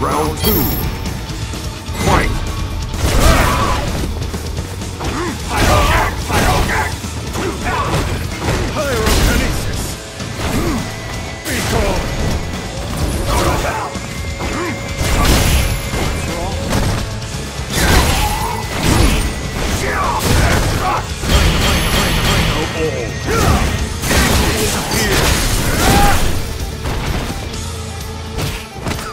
Round two.